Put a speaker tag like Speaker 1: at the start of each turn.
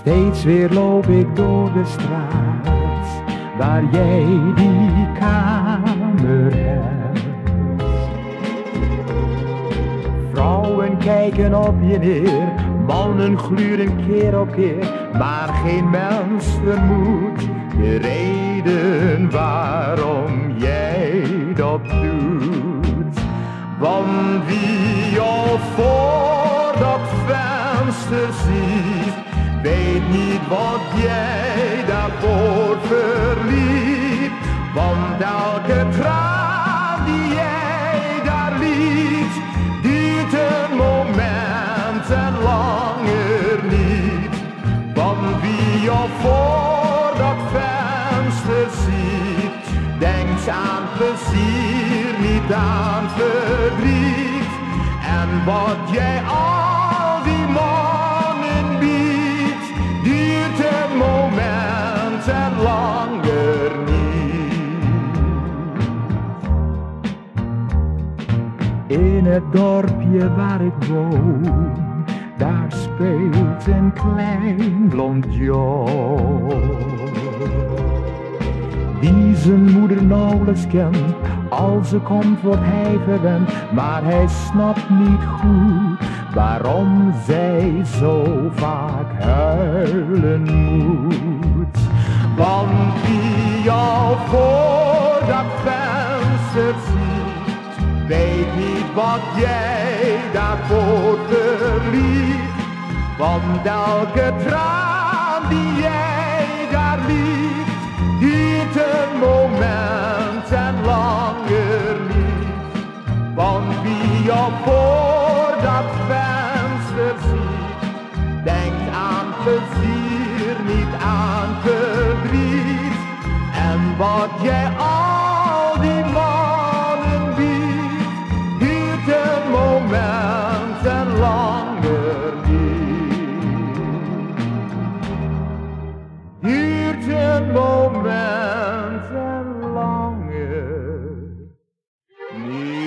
Speaker 1: Steeds weer loop ik door de straat waar jij die kamer hebt. Vrouwen kijken op je neer, mannen gluren keer op keer, maar geen mens vermoedt de reden waarom jij dat doet. Want wie jou voor dat venster ziet, weet niet wat jij daarvoor verliet. Want elke traan die jij daar liet, duurt een moment en langer niet. Want wie jou voor dat venster ziet, denkt aan plezier, niet aan verdriet. En wat jij al In het dorpje waar ik woon, daar speelt een klein blond. Die zijn moeder nauwelijks kent, als ze komt wordt hij verwend, maar hij snapt niet goed waarom zij zo vaak huilen moet. Want wie jou voor dat venster ziet, weet niet wat jij daarvoor verliet. Want elke traan die jij daar liet, duurt een moment en langer niet. Want wie jou voor dat venster ziet, denkt aan plezier, niet aan verdriet. Wat jij al die maanden biedt, hield het moment en langer niet. Hield het moment en langer niet.